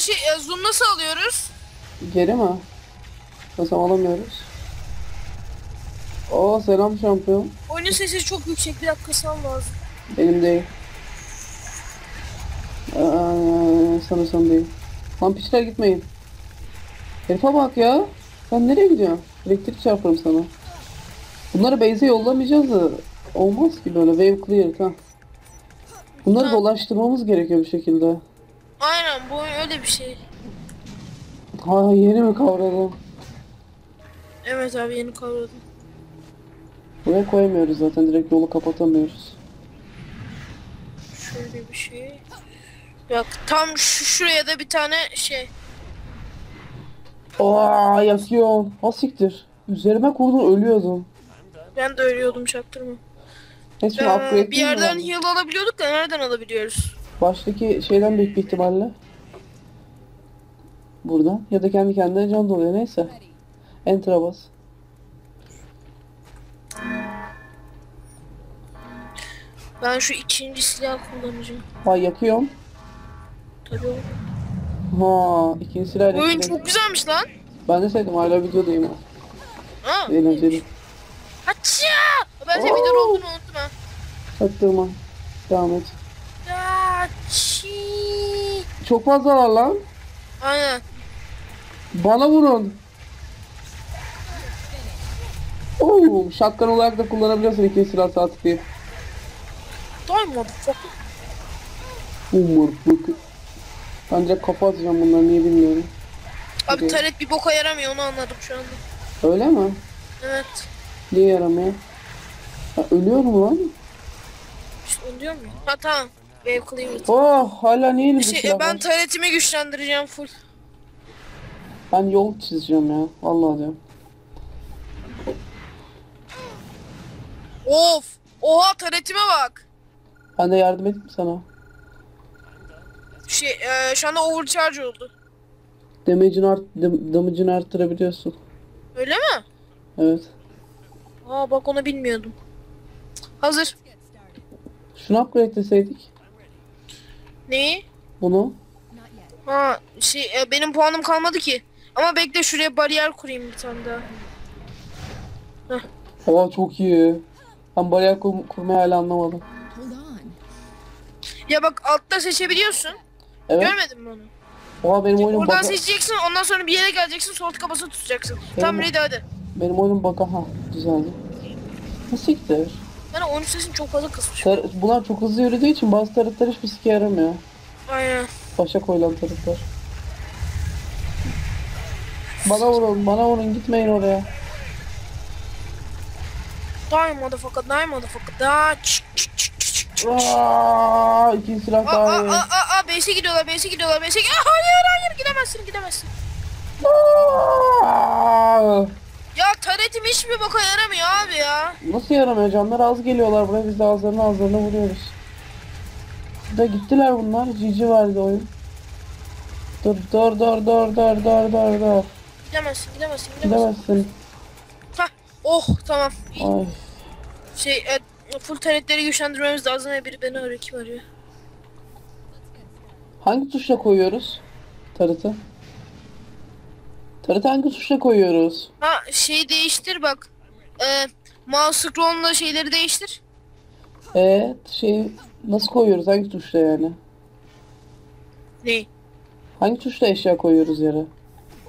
arada şey e, zoom nasıl alıyoruz? Geri mi? Nasıl alamıyoruz? Oo selam şampiyon. Oyunun sesi çok yüksek bir dakika sal lazım. Benim değil. Aa, sanırsam değil. Lan piçler gitmeyin. Herife bak ya. Ben nereye gidiyorum? Elektrik çarparım sana. Bunları base'e yollamayacağız da olmaz ki böyle wave clear ha. Bunları dolaştırmamız gerekiyor bir şekilde. Aynen bu oyun öyle bir şey. Ha yeni mi kavradım? Evet abi yeni kavradım. Buraya koyamıyoruz zaten direkt yolu kapatamıyoruz. Şöyle bir şey. Bak tam şu, şuraya da bir tane şey. Aa yakıyor. Ha siktir. Üzerime kurdun ölüyordum. Ben de ölüyordum çaktırma. Neyse Ee, bir yerden heal alabiliyorduk da nereden alabiliyoruz? Baştaki şeyden büyük bir ihtimalle. Buradan. Ya da kendi kendine can doluyor neyse. Enter'a bas. Ben şu ikinci silah kullanacağım. Ha yakıyorum. Tabii oğlum. Ha ikinci silah oyun elektrik. çok güzelmiş lan. Ben de sevdim hala videodayım. Ha. Eğlenceli. Haçya! Ben senin videoda olduğunu unuttum ha. Çaktırma. Devam et. Çok fazla var lan. Aynen. Bana vurun. Oo, shotgun olarak da kullanabiliyorsun ikinci silah sağ tıklayıp. Die motherfucker. Umur. Ben direkt kafa atacağım bunları niye bilmiyorum. Abi Okey. taret bir boka yaramıyor onu anladım şu anda. Öyle mi? Evet. Niye yaramıyor? Ha, ölüyorum lan. İşte onu diyor muyum? Ha tamam. Wave cleared. Oh hala niye elimde Şey, ben taretimi güçlendireceğim full. Ben yol çizeceğim ya. Vallahi diyorum. Of. Oha taretime bak. Ben de yardım edeyim mi sana? Şey e, şu anda overcharge oldu. Damage'ini art, dam- damage'ini arttırabiliyorsun. Öyle mi? Evet. Aa bak onu bilmiyordum. Hazır. Şunu upgrade deseydik. Neyi? Bunu. Ha şey e, benim puanım kalmadı ki. Ama bekle şuraya bariyer kurayım bir tane daha. Aa çok iyi. Ben bariyer kur- kurmayı hala anlamadım. Ya bak altta seçebiliyorsun. Evet. Görmedin mi onu? Oha benim oyunum baka... seçeceksin ondan sonra bir yere geleceksin sol tıka basılı tutacaksın. Benim- Tam ready hadi. Benim oyunum baka... Ha düzeldi. Ha siktir. Yani oyun sesini çok fazla kısmış. Tar- Bunlar çok hızlı yürüdüğü için bazı tarıtlar hiçbir sike yaramıyor. Aynen. Başa koyulan tarıtlar. Bana vurun, bana vurun gitmeyin oraya. Die motherfucker, die motherfucker, die. Çık, çık, çık, çık, çık. Aa, ikinci silah Aa, daha iyi. aa, aa, aa, base'e gidiyorlar, base'e gidiyorlar, base'e gidiyorlar. Hayır, hayır, gidemezsin, gidemezsin. Aa! Ya taretim hiçbir boka yaramıyor abi ya. Nasıl yaramıyor? Canlar az geliyorlar buraya biz de ağızlarına ağızlarına vuruyoruz. Da gittiler bunlar. Cici vardı oyun. Dur dur dur dur dur dur dur dur. Gidemezsin, gidemezsin, gidemezsin. Gidemezsin. Hah, oh tamam. Ay. Şey, e, full taretleri güçlendirmemiz lazım ve biri beni arıyor, kim arıyor? Hangi tuşla koyuyoruz? Tarıtı. Tarıtı hangi tuşla koyuyoruz? Ha, şeyi değiştir bak. E, mouse scroll'la şeyleri değiştir. Evet şey nasıl koyuyoruz? Hangi tuşla yani? Neyi? Hangi tuşla eşya koyuyoruz yere?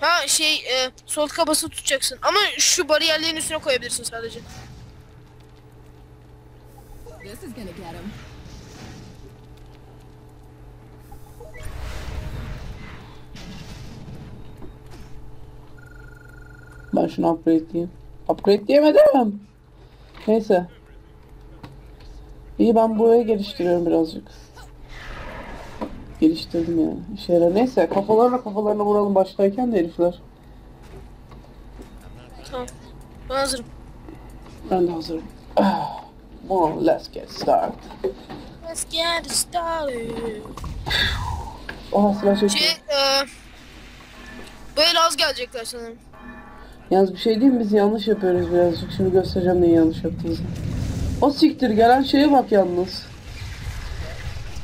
Ha şey e, sol tıka basılı tutacaksın ama şu bariyerlerin üstüne koyabilirsin sadece. This is gonna get him. Ben şunu upgrade diyeyim. Upgrade diyemedim. Neyse. İyi ben burayı geliştiriyorum birazcık. Geliştirdim yani. İşe yarar. Neyse kafalarına kafalarına vuralım baştayken de herifler. Tamam. Ben hazırım. Ben de hazırım. On, let's get started. Let's get started. Oha silah çekiyor. Şey e, böyle az gelecekler sanırım. Yalnız bir şey değil mi? Biz yanlış yapıyoruz birazcık. Şimdi göstereceğim neyi yanlış yaptığımızı. O siktir gelen şeye bak yalnız.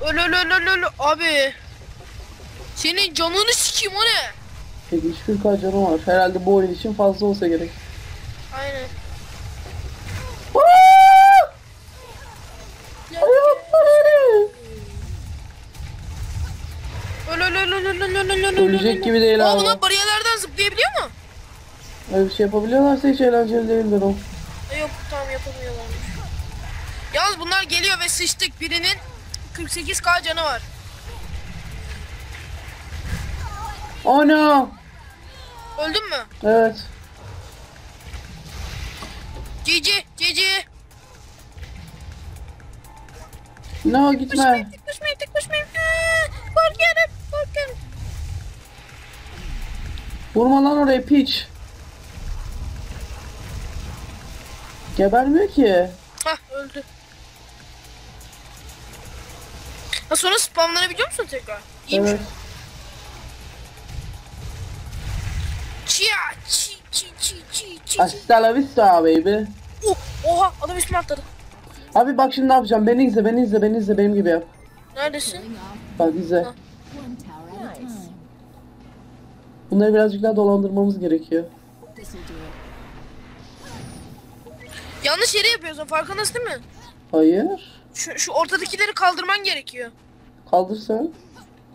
Öl öl öl öl öl abi. Senin canını sikeyim o ne? 71k canı var. Herhalde bu oyun için fazla olsa gerek. Aynen. Öl öl öl öl öl öl öl öl öl öl Ölecek öl. gibi değil abi. bunlar bariyerlerden zıplayabiliyor mu? Öyle bir şey yapabiliyorlarsa hiç eğlenceli değildir o. Yok tamam yapamıyorlarmış. Yalnız bunlar geliyor ve sıçtık. Birinin 48k canı var. Ana! Öldün mü? Evet. Cici cici. No gitme. Tek koşmayayım. Aa, Korkuyorum korkuyorum. Vurma lan oraya piç. Gebermiyor ki. Hah öldü. Ha sonra spamlanabiliyor musun tekrar? İyiymiş. Evet. Chia çi çi çi çi çi. Hasta la vista baby. Oh, oha adam üstüme atladı. Abi bak şimdi ne yapacağım? Beni izle, beni izle, beni izle benim gibi yap. Neredesin? Bak izle. Ha. Bunları birazcık daha dolandırmamız gerekiyor. Yanlış yere yapıyorsun farkındasın değil mi? Hayır. Şu, şu ortadakileri kaldırman gerekiyor. Kaldır sen.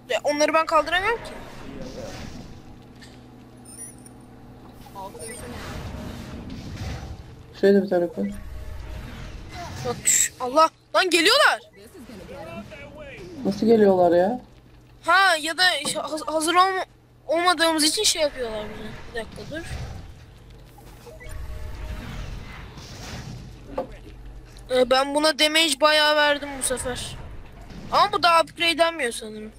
Ya onları ben kaldıramıyorum ki. Şöyle bir tane koy. Bak Allah lan geliyorlar. Nasıl geliyorlar ya? Ha ya da hazır olma, olmadığımız için şey yapıyorlar bize. Bir dakika dur. Ee, ben buna damage bayağı verdim bu sefer. Ama bu daha upgradelenmiyor sanırım.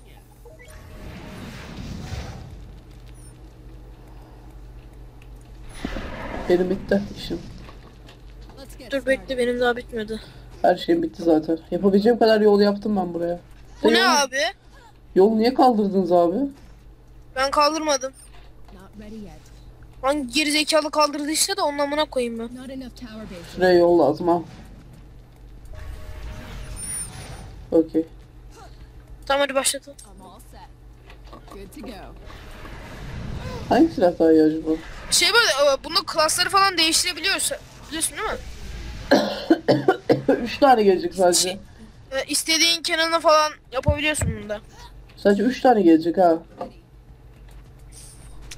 Benim bitti işim. Dur bekle benim daha bitmedi. Her şeyim bitti zaten. Yapabileceğim kadar yol yaptım ben buraya. Bu Sen ne yolu- abi? Yolu niye kaldırdınız abi? Ben kaldırmadım. Hangi gerizekalı kaldırdıysa da onun amına koyayım ben. Şuraya yol lazım ha. Okey. Tamam hadi başlatalım. Hangi silah daha iyi acaba? Şey böyle e, bunun klasları falan değiştirebiliyoruz. Biliyorsun değil mi? Üç tane gelecek sadece. E, istediğin kenarına falan yapabiliyorsun bunda. Sadece üç tane gelecek ha.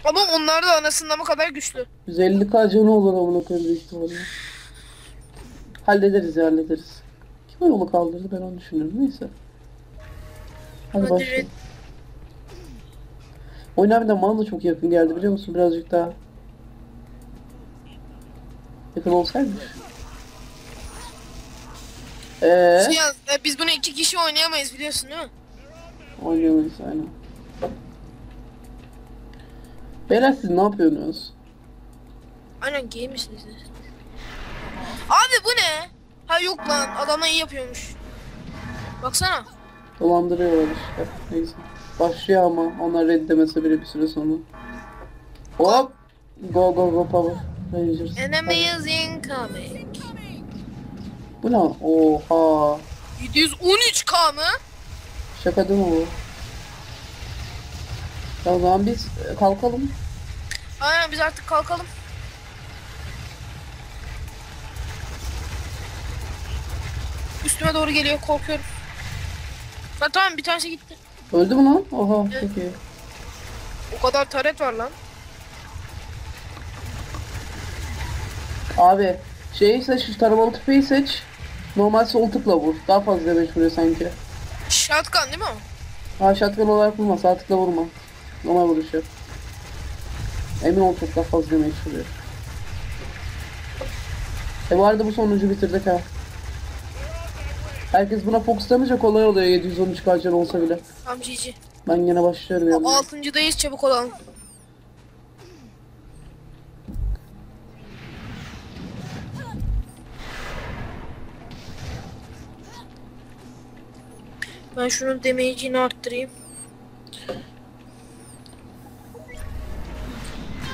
Ama onlar da anasından bu kadar güçlü. 150k canı olur amına koyayım büyük ihtimalle. Hallederiz ya hallederiz. O yolu kaldırdı ben onu düşünüyorum neyse. Hadi başlayalım. Oyun harbiden bana da çok yakın geldi biliyor musun birazcık daha. Yakın olsaymış. Eee? Şey yalnız, e, biz bunu iki kişi oynayamayız biliyorsun değil mi? Oynayamayız aynen. Beyler siz ne yapıyorsunuz? Aynen gay misiniz? Abi bu ne? Ha yok lan adamla iyi yapıyormuş. Baksana. Dolandırıyorlar işte. Neyse. Başlıyor ama onlar reddemese bile bir süre sonra. Hop. Go go go power. Rangers. Enemy is incoming. Bu ne? Oha. 713k mı? Şaka değil mi bu? Ya o zaman biz e, kalkalım. Aynen biz artık kalkalım. Üstüme doğru geliyor korkuyorum. Ha tamam bir tanesi gitti. Öldü mü lan? Oha çok iyi. O kadar taret var lan. Abi şeyi seç, şu taramalı tüfeği seç. Normal sol tıkla vur. Daha fazla damage vuruyor sanki. Shotgun değil mi o? Ha shotgun olarak vurma, sağ tıkla vurma. Normal vuruş yap. Emin ol çok daha fazla damage vuruyor. E bu arada bu sonuncu bitirdik ha. Herkes buna fokuslamayınca kolay oluyor 713 kaçan olsa bile. Tamam GG. Ben yine başlıyorum yani. Altıncıdayız çabuk olalım. Ben şunun damage'ini arttırayım.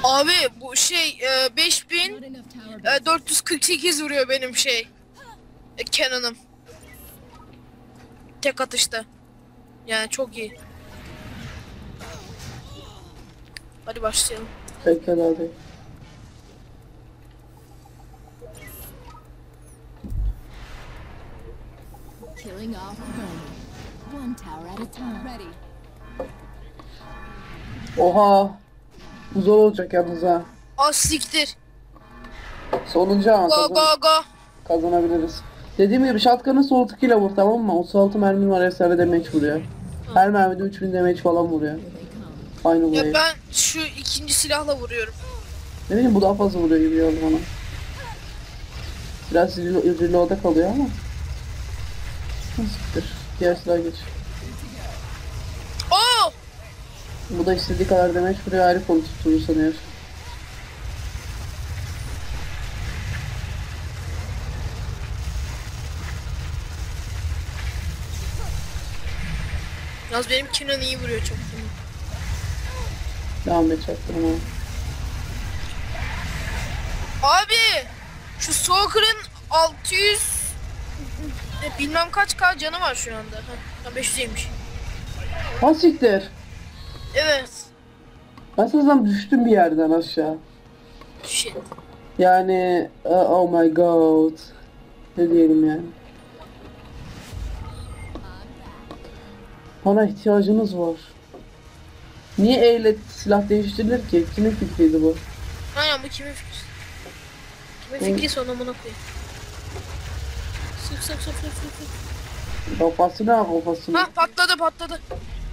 Abi bu şey e, Not 5000 enough tower base. e, 448 vuruyor benim şey. E, Cannon'ım. Tek atışta. Yani çok iyi. Hadi başlayalım. Daha değil. Killing off. One tower at a time. Ready. Oha. Bu zor olacak yalnız ha. Az siktir. Sonuncu ama Go kazan- go go. kazanabiliriz. Dediğim gibi shotgun'ı sol tıkıyla vur tamam mı? 36 mermin var efsane damage vuruyor. Her mermide 3000 damage falan vuruyor. Aynı Ya burayı. ben şu ikinci silahla vuruyorum. Ne bileyim bu daha fazla vuruyor gibi geldi bana. Biraz relo- reload'a kalıyor ama. Siktir. Diğer silah geç. Oo! Bu da istediği kadar damage vuruyor ayrı konu tuttuğunu sanıyor. Yalnız benim Kenan iyi vuruyor çok. Devam et çaktırma. Abi! Şu Stalker'ın 600 e, bilmem kaç k canı var şu anda. Ha, 500'ymiş. Ha siktir. Evet. Ben sanırsam düştüm bir yerden aşağı. Shit. Yani uh, oh my god. Ne diyelim yani. Bana ihtiyacınız var. Niye E ile silah değiştirilir ki? Kimin fikriydi bu? Aynen bu kimin fikri? Kimin fikri sonra buna koyayım. Sık sık sık sık sık. Kafasına kafasına. Ha patladı patladı.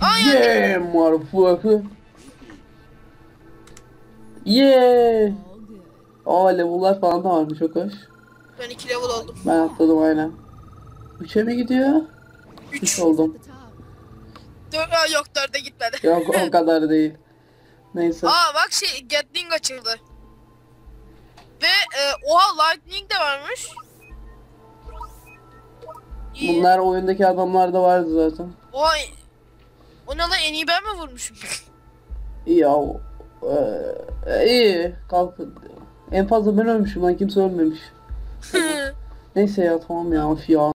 Ay ay. Yeah motherfucker. Yeah. Aa level'lar falan da varmış çok hoş. Ben 2 level oldum. Ben atladım aynen. 3'e mi gidiyor? 3. 3 oldum. The top. 4 Aa, yok 4'e gitmedi. Yok o kadar değil. Neyse. Aa bak şey Gatling açıldı. Ve e, oha Lightning de varmış. İyi. Bunlar oyundaki adamlarda vardı zaten. Oha o ne lan en iyi ben mi vurmuşum? Ya eee, iyi kalk. En fazla ben ölmüşüm lan kimse ölmemiş. Neyse ya tamam ya of ya.